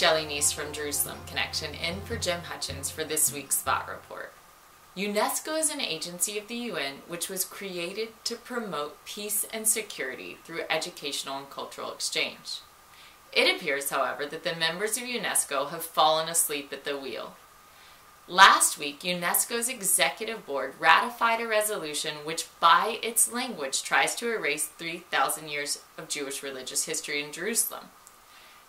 Shelley Neese from Jerusalem Connection in for Jim Hutchens for this week's Spot Report. UNESCO is an agency of the UN which was created to promote peace and security through educational and cultural exchange. It appears, however, that the members of UNESCO have fallen asleep at the wheel. Last week, UNESCO's executive board ratified a resolution which, by its language, tries to erase 3,000 years of Jewish religious history in Jerusalem.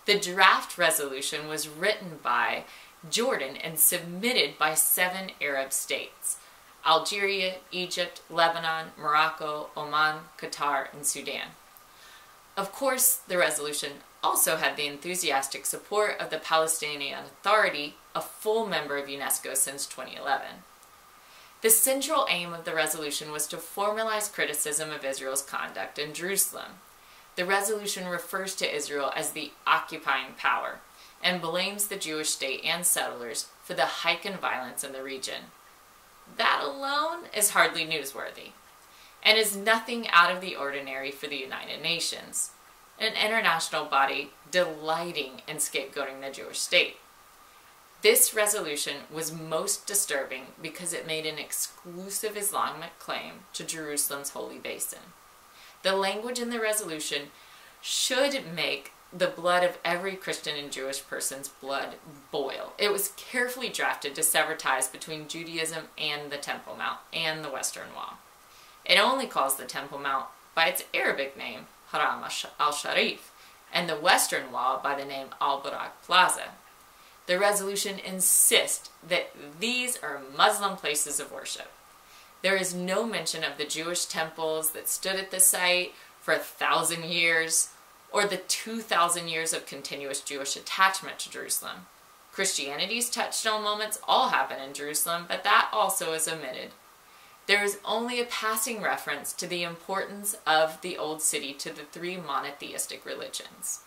The draft resolution was written by Jordan and submitted by seven Arab states Algeria, Egypt, Lebanon, Morocco, Oman, Qatar, and Sudan. Of course, the resolution also had the enthusiastic support of the Palestinian Authority, a full member of UNESCO since 2011. The central aim of the resolution was to formalize criticism of Israel's conduct in Jerusalem. The resolution refers to Israel as the occupying power and blames the Jewish state and settlers for the hike in violence in the region. That alone is hardly newsworthy and is nothing out of the ordinary for the United Nations, an international body delighting in scapegoating the Jewish state. This resolution was most disturbing because it made an exclusive Islamic claim to Jerusalem's holy basin. The language in the resolution should make the blood of every Christian and Jewish person's blood boil. It was carefully drafted to sever ties between Judaism and the Temple Mount and the Western Wall. It only calls the Temple Mount by its Arabic name, Haram al Sharif, and the Western Wall by the name Al Buraq Plaza. The resolution insists that these are Muslim places of worship. There is no mention of the Jewish temples that stood at the site for a thousand years or the 2,000 years of continuous Jewish attachment to Jerusalem. Christianity's touchstone moments all happen in Jerusalem, but that also is omitted. There is only a passing reference to the importance of the Old City to the three monotheistic religions.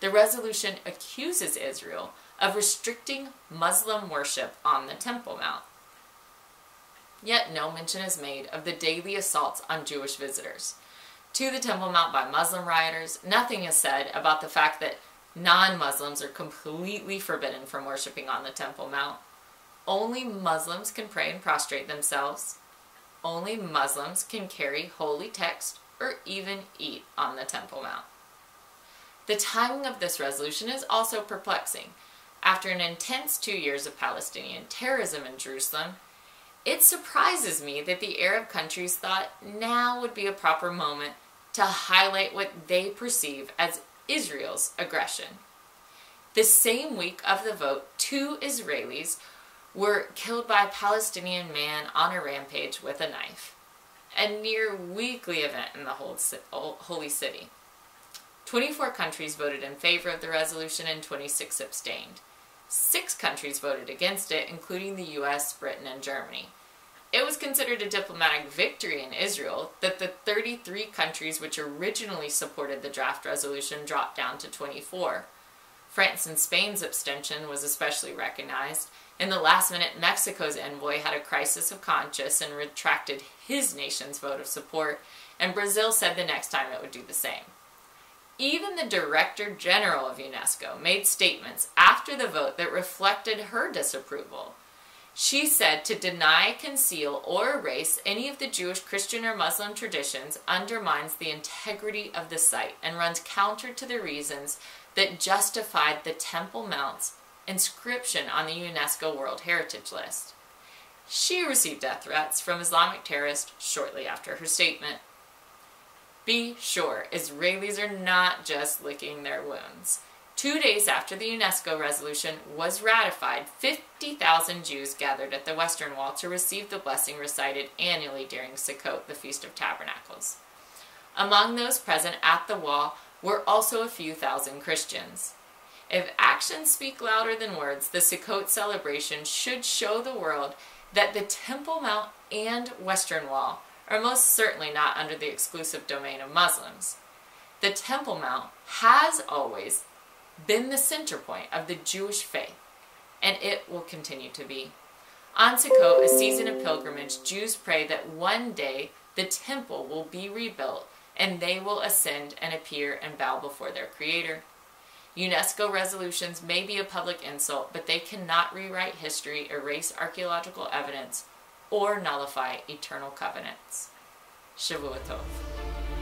The resolution accuses Israel of restricting Muslim worship on the Temple Mount. Yet no mention is made of the daily assaults on Jewish visitors. To the Temple Mount by Muslim rioters, nothing is said about the fact that non Muslims are completely forbidden from worshiping on the Temple Mount. Only Muslims can pray and prostrate themselves. Only Muslims can carry holy text or even eat on the Temple Mount. The timing of this resolution is also perplexing. After an intense two years of Palestinian terrorism in Jerusalem, it surprises me that the Arab countries thought now would be a proper moment to highlight what they perceive as Israel's aggression. The same week of the vote, two Israelis were killed by a Palestinian man on a rampage with a knife. A near weekly event in the Holy City. 24 countries voted in favor of the resolution and 26 abstained. Six countries voted against it, including the US, Britain, and Germany. It was considered a diplomatic victory in Israel that the 33 countries which originally supported the draft resolution dropped down to 24. France and Spain's abstention was especially recognized. In the last minute, Mexico's envoy had a crisis of conscience and retracted his nation's vote of support, and Brazil said the next time it would do the same. Even the Director General of UNESCO made statements after the vote that reflected her disapproval. She said to deny, conceal, or erase any of the Jewish, Christian, or Muslim traditions undermines the integrity of the site and runs counter to the reasons that justified the Temple Mount's inscription on the UNESCO World Heritage List. She received death threats from Islamic terrorists shortly after her statement. Be sure, Israelis are not just licking their wounds. Two days after the UNESCO resolution was ratified, 50,000 Jews gathered at the Western Wall to receive the blessing recited annually during Sukkot, the Feast of Tabernacles. Among those present at the wall were also a few thousand Christians. If actions speak louder than words, the Sukkot celebration should show the world that the Temple Mount and Western Wall are most certainly not under the exclusive domain of Muslims. The Temple Mount has always been the center point of the Jewish faith, and it will continue to be. On Sukkot, a season of pilgrimage, Jews pray that one day the temple will be rebuilt and they will ascend and appear and bow before their Creator. UNESCO resolutions may be a public insult, but they cannot rewrite history, erase archaeological evidence, or nullify eternal covenants. Shavua Tov.